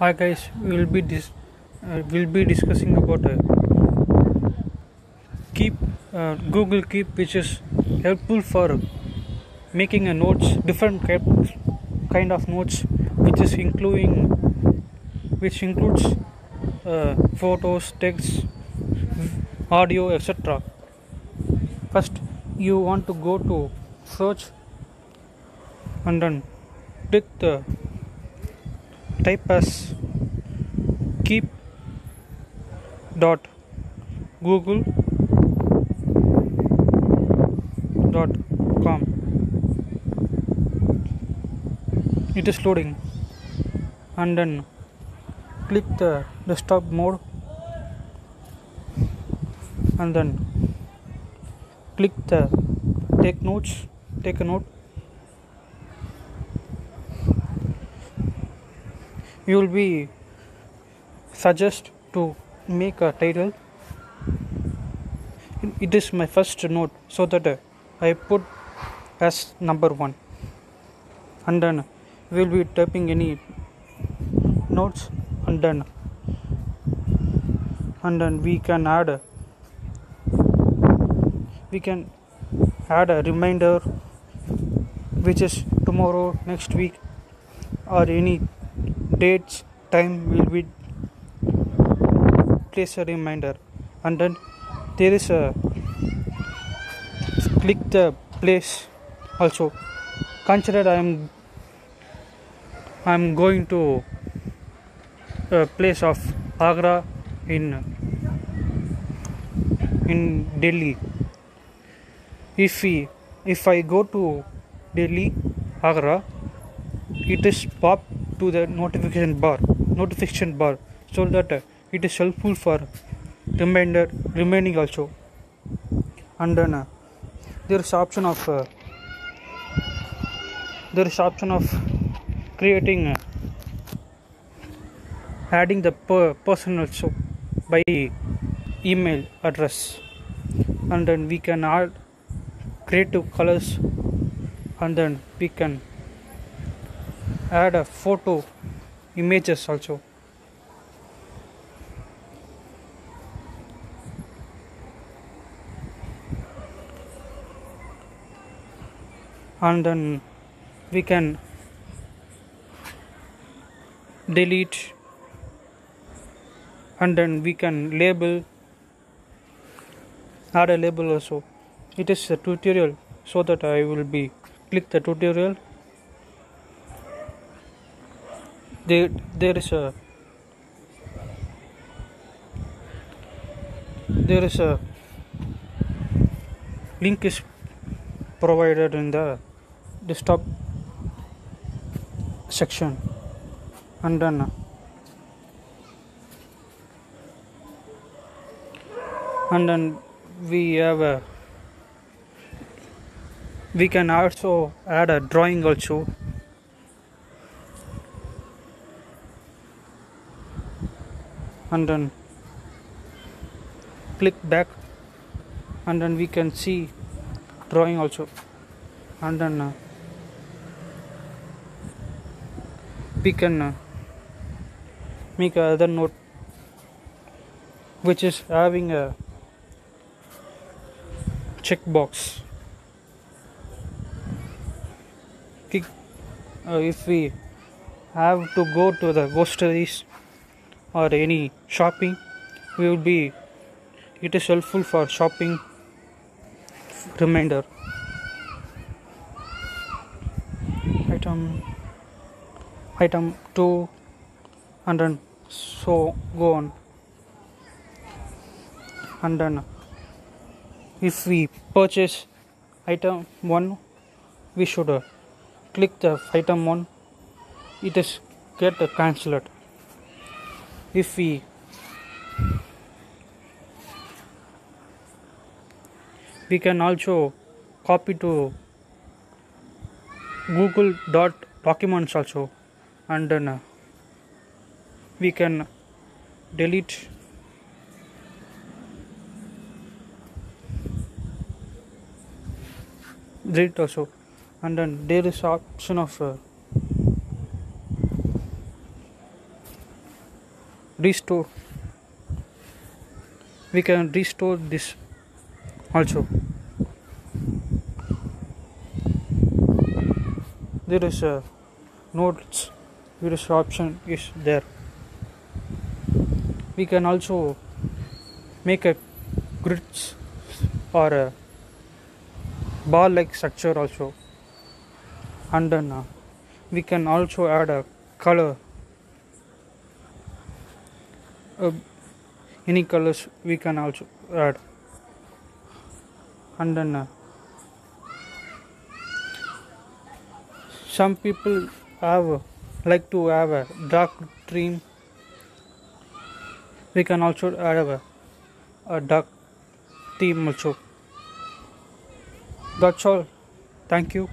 Hi guys, we will be dis- uh, will be discussing about uh, Keep uh, Google Keep, which is helpful for making a notes, different kind of notes, which is including which includes uh, photos, text, audio, etc. First, you want to go to search and then click the type as keep dot google dot com. It is loading. And then click the desktop mode. And then click the take notes take a note you will be suggest to make a title. It is my first note so that i put as number one. And then we will be typing any notes and then and then we can add we can add a reminder which is tomorrow next week or any dates time will be place a reminder. And then there is a click the place also. Consider i am i am going to a place of agra in in delhi. If we if i go to delhi agra it is pop to the notification bar notification bar so that uh, it is helpful for reminder remaining also. And then uh, there is option of uh, there is option of creating uh, adding the per- person also by email address. And then we can add creative colors. And then we can add a photo images also. And then we can delete and then we can label add a label also. It is a tutorial so that i will be click the tutorial there there is a there is a link is provided in the desktop section. And then and then we have a we can also add a drawing also and then click back. And then we can see drawing also. And then uh, we can uh, make another note which is having a checkbox. Uh, if we have to go to the groceries or any shopping we will be it is helpful for shopping reminder item item 2 and then so go on. And then if we purchase item 1 we should uh, click the item 1 it is get cancelled if we we can also copy to google dot documents also. And then uh, we can delete. Delete also. And then there is option of uh, restore. We can restore this also. There is a notes. Is option is there. We can also make a grids or a ball like structure also. And then uh, we can also add a color uh, any colors we can also add. And then uh, some people have like to have a dark theme we can also add a, a dark theme also. That's all. Thank you